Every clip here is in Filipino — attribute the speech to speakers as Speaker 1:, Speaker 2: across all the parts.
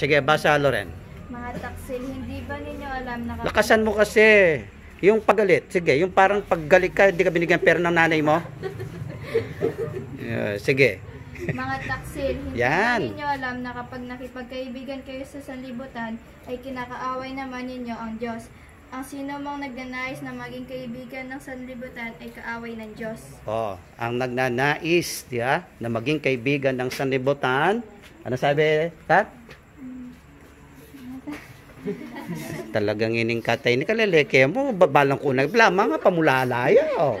Speaker 1: Sige, basa Loren.
Speaker 2: Mga taksil, hindi ba ninyo alam na
Speaker 1: Lakasan mo kasi. Yung pagalit. Sige, yung parang paggalit ka, hindi ka binigyan pera ng nanay mo. Yeah, sige.
Speaker 2: mga taksil, hindi
Speaker 1: Yan.
Speaker 2: ba ninyo alam na kapag nakipagkaibigan kayo sa sanlibutan, ay kinakaaway naman ninyo ang Diyos. Ang sino mong nagnanais na maging kaibigan ng sanlibutan ay kaaway ng Diyos.
Speaker 1: Oh, ang nagnanais, di ba, na maging kaibigan ng sanlibutan. Ano sabi, Tat? Talagang ining katay ni kaleleke mo, babalang ko nagbla, mga pamulalaya. Oh.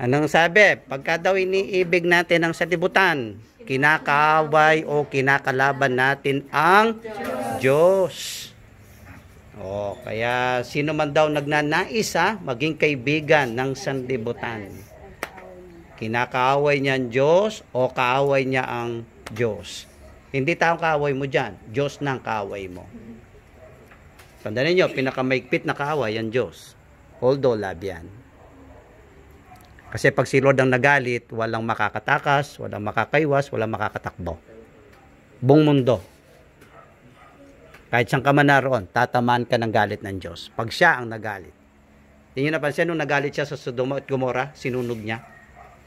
Speaker 1: Anong sabi? Pagka daw iniibig natin ang sanlibutan, kinakaway o kinakalaban natin ang Diyos. Oh, kaya sino man daw nagnanais ha, maging kaibigan ng sanlibutan. Kinakaaway niya ang Diyos o kaaway niya ang Diyos. Hindi taong kaaway mo dyan. Diyos na ang kaaway mo. Tandaan ninyo, pinakamaigpit na kaaway ang Diyos. Although love yan. Kasi pag si Lord ang nagalit, walang makakatakas, walang makakaiwas, walang makakatakbo. Buong mundo. Kahit saan ka man naroon, tatamaan ka ng galit ng Diyos. Pag siya ang nagalit. Hindi nyo napansin nung nagalit siya sa Sodoma at Gomora, sinunog niya.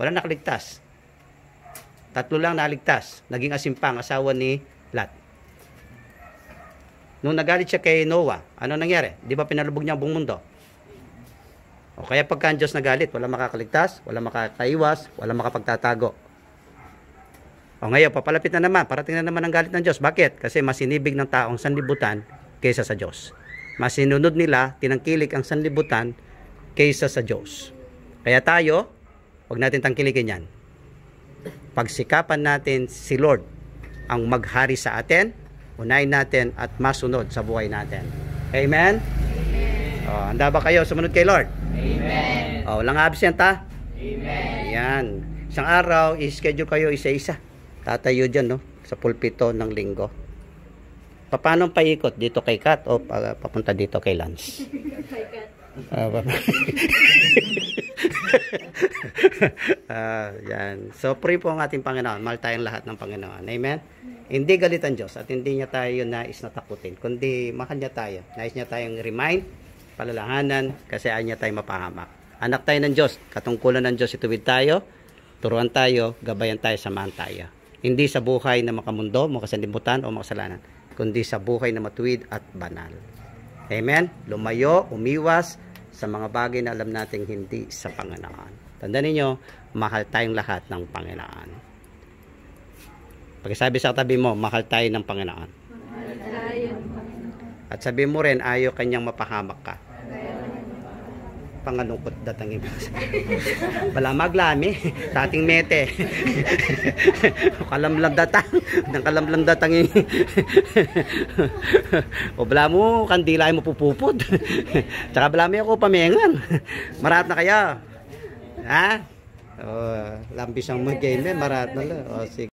Speaker 1: Wala nakaligtas. Tatlo lang naligtas. Naging asimpang asawa ni Lot. Nung nagalit siya kay Noah, ano nangyari? Di ba pinalubog niya ang buong mundo? O kaya pagka ang Diyos nagalit, wala makakaligtas, wala makakaiwas, wala makapagtatago. O ngayon, papalapit na naman, parating na naman ang galit ng Diyos. Bakit? Kasi mas sinibig ng taong sanlibutan kaysa sa Diyos. Mas sinunod nila, tinangkilik ang sanlibutan kaysa sa Diyos. Kaya tayo, huwag natin tangkilikin yan. Pagsikapan natin si Lord ang maghari sa atin, unahin natin at masunod sa buhay natin. Amen? O, handa ba kayo sumunod kay Lord? Amen. O, walang absent ha? Amen. Yan. Isang araw, i-schedule kayo isa-isa. Tatayo dyan, no? Sa pulpito ng linggo. Pa- Paano paikot? Dito kay Kat o pa- papunta dito kay Lance? Ah, pa- Ah, yan. So, pray po ang ating Panginoon. Mahal tayong lahat ng Panginoon. Amen? Hindi galit ang Diyos at hindi niya tayo nais na takutin, kundi mahal niya tayo. Nais niya tayong remind, palalahanan, kasi ayaw niya tayong mapahamak. Anak tayo ng Diyos, katungkulan ng Diyos ituwid tayo, turuan tayo, gabayan tayo, samahan tayo. Hindi sa buhay na makamundo, makasalimutan o makasalanan, kundi sa buhay na matuwid at banal. Amen? Lumayo, umiwas sa mga bagay na alam nating hindi sa Panginoon. Tandaan ninyo, mahal tayong lahat ng Panginoon. Pagsabi sa tabi mo, mahal tayo ng Panginoon. At sabi mo rin, ayaw kanyang mapahamak ka. Pangalungkot datangin mo. Wala maglami, tating mete. kalamlam datang, ng kalamlam datangin. o bala mo, kandila mo pupupod. Tsaka bala ako pamengan. Marat na kaya. Ha? Oh, lambis ang mga game, marat na lang. O, sige.